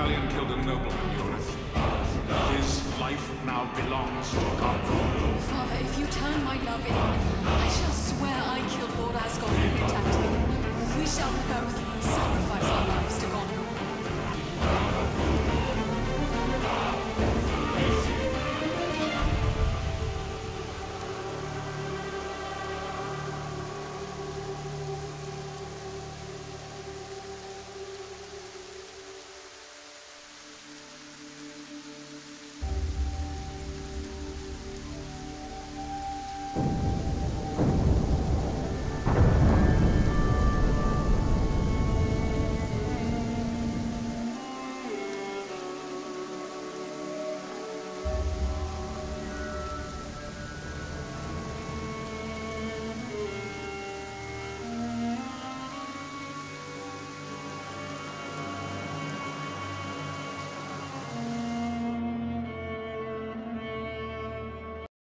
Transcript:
Italian killed a nobleman, Eurith. His life now belongs to God. Father, if you turn my love in, I shall swear I killed Lord Asgore in attacked him. We shall both